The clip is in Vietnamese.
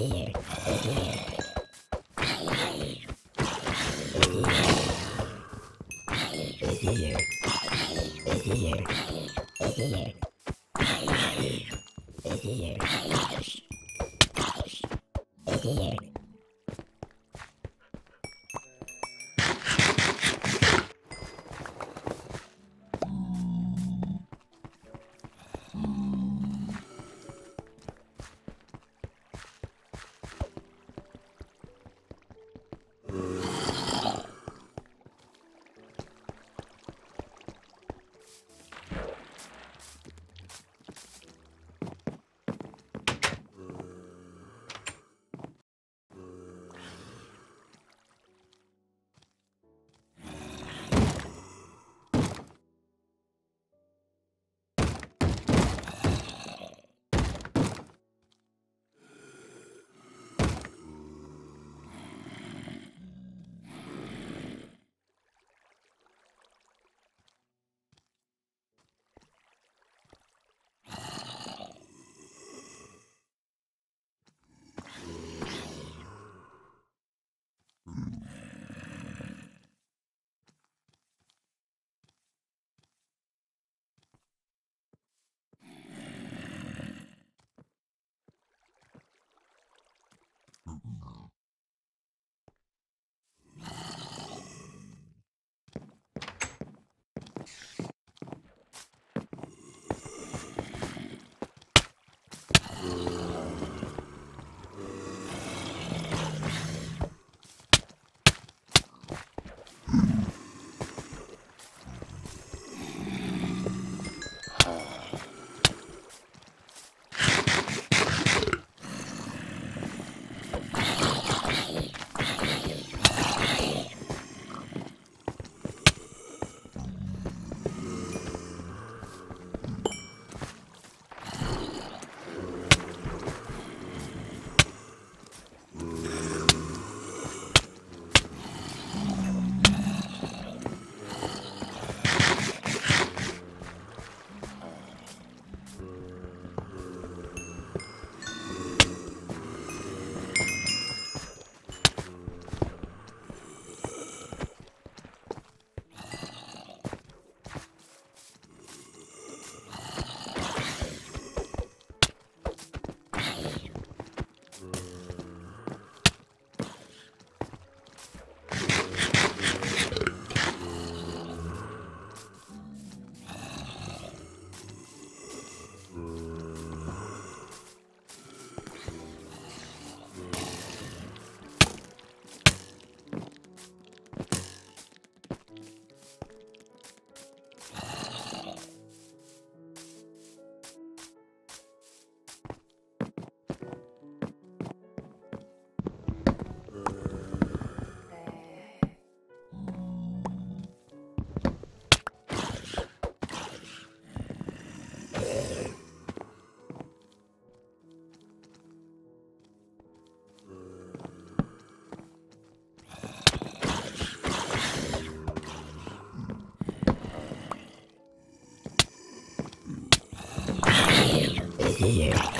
Yeah. 耶。